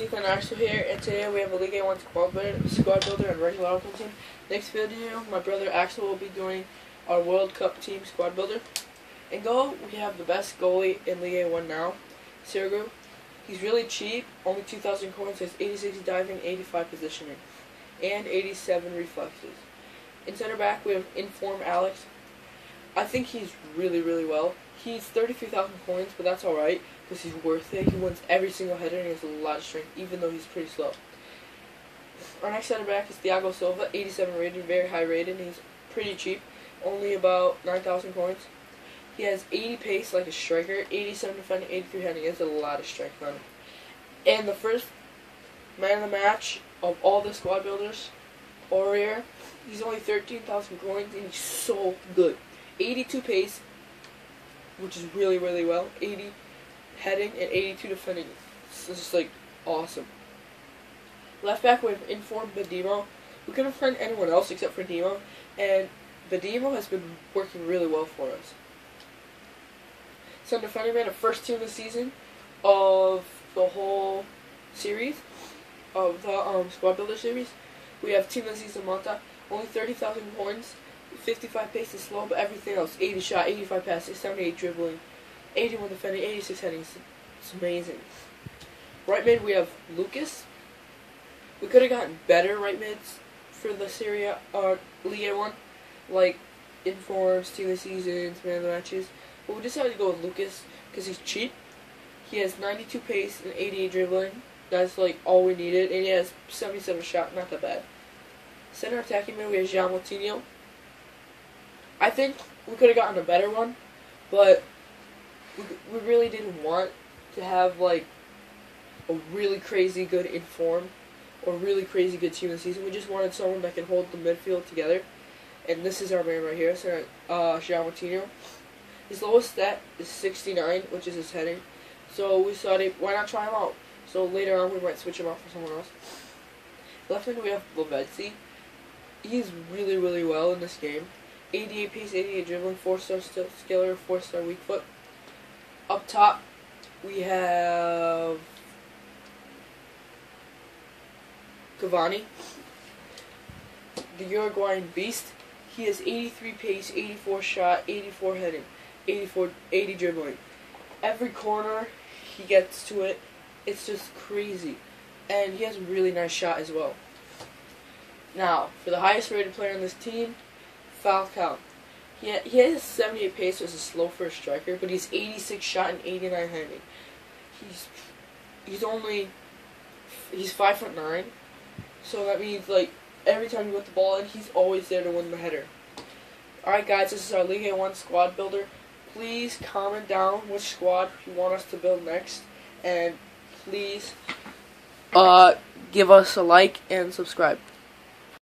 Ethan Axel here, and today we have a League A1 squad builder, squad builder and regular Ultimate team. Next video, my brother Axel will be doing our World Cup team squad builder. In goal, we have the best goalie in League A1 now, Sirigu. He's really cheap, only 2,000 coins, has 86 diving, 85 positioning, and 87 reflexes. In center back, we have Inform Alex. I think he's really, really well. He's 33,000 coins, but that's alright because he's worth it. He wins every single header and he has a lot of strength, even though he's pretty slow. Our next center back is Thiago Silva, 87 rated, very high rated. He's pretty cheap, only about 9,000 coins. He has 80 pace like a striker, 87 defending, 83 heading. He has a lot of strength on him. And the first man of the match of all the squad builders, Aurier, he's only 13,000 coins and he's so good. 82 pace, which is really, really well. 80 heading and 82 defending. It's just like awesome. Left back we have informed Badimo. We couldn't find anyone else except for Demo, and Badimo has been working really well for us. Center defending man, the first team of the season of the whole series of the um, squad builder series. We have team of the season only 30,000 points, 55 pace is slow, but everything else 80 shot, 85 passes, 78 dribbling, 81 defending, 86 heading. It's amazing. Right mid, we have Lucas. We could have gotten better right mids for the Syria uh, League 1, like informs, team of the seasons, man of the matches. But we decided to go with Lucas because he's cheap. He has 92 pace and 88 dribbling. That's like all we needed, and he has 77 shot. Not that bad. Center attacking mid, we have Jean Moutinho. I think we could have gotten a better one, but we, we really didn't want to have like a really crazy good inform or really crazy good team this season. We just wanted someone that can hold the midfield together. And this is our man right here, so, uh, Jean Moutinho. His lowest stat is 69, which is his heading. So we thought, why not try him out? So later on, we might switch him out for someone else. Left wing, we have Lavezzi. He's really, really well in this game. 88 pace, 88 dribbling, 4 star skiller, 4 star weak foot. Up top, we have Cavani, the Uruguayan beast. He has 83 pace, 84 shot, 84 heading, 84, 80 dribbling. Every corner he gets to it, it's just crazy. And he has a really nice shot as well. Now, for the highest rated player on this team, Falcao. He, ha he has 78 pace, which is slow for a striker, but he's 86 shot and 89 handing. He's he's only he's five foot nine, so that means like every time you put the ball in, he's always there to win the header. Alright guys, this is our League A1 squad builder. Please comment down which squad you want us to build next, and please uh, give us a like and subscribe.